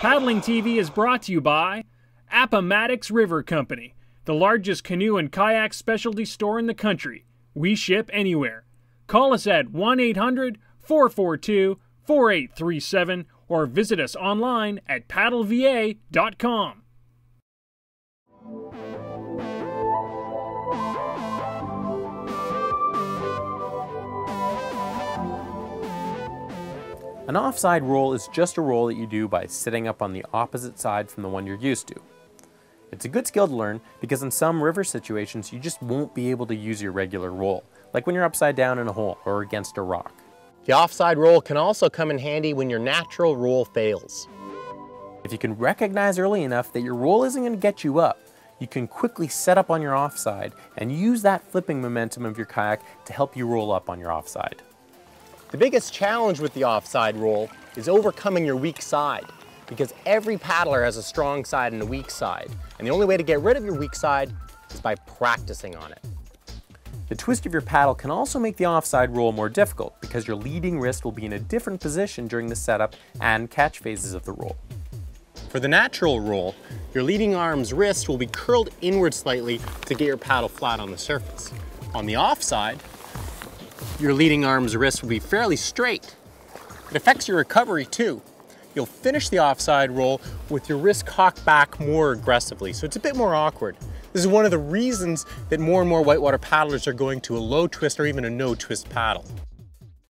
Paddling TV is brought to you by Appomattox River Company, the largest canoe and kayak specialty store in the country. We ship anywhere. Call us at 1 800 442 4837 or visit us online at paddleva.com. An offside roll is just a roll that you do by sitting up on the opposite side from the one you're used to. It's a good skill to learn because in some river situations you just won't be able to use your regular roll, like when you're upside down in a hole or against a rock. The offside roll can also come in handy when your natural roll fails. If you can recognize early enough that your roll isn't going to get you up, you can quickly set up on your offside and use that flipping momentum of your kayak to help you roll up on your offside. The biggest challenge with the offside roll is overcoming your weak side because every paddler has a strong side and a weak side. And the only way to get rid of your weak side is by practicing on it. The twist of your paddle can also make the offside roll more difficult because your leading wrist will be in a different position during the setup and catch phases of the roll. For the natural roll, your leading arm's wrist will be curled inward slightly to get your paddle flat on the surface. On the offside, your leading arm's wrist will be fairly straight. It affects your recovery too. You'll finish the offside roll with your wrist cocked back more aggressively, so it's a bit more awkward. This is one of the reasons that more and more whitewater paddlers are going to a low twist or even a no twist paddle.